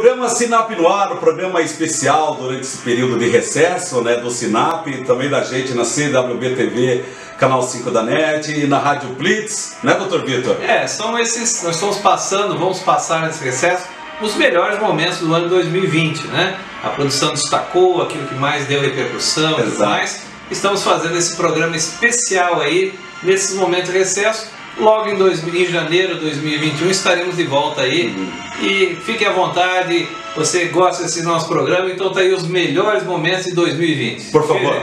Programa Sinap no ar, o programa especial durante esse período de recesso né, do Sinap, também da gente na CWB TV, canal 5 da NET e na Rádio Blitz, né, doutor Vitor? É, são esses, nós estamos passando, vamos passar nesse recesso, os melhores momentos do ano 2020, né? A produção destacou aquilo que mais deu repercussão e tudo mais. Estamos fazendo esse programa especial aí, nesses momentos de recesso. Logo em, dois, em janeiro de 2021 estaremos de volta aí. Uhum. E fique à vontade, você gosta desse nosso programa, então tá aí os melhores momentos de 2020. Por favor.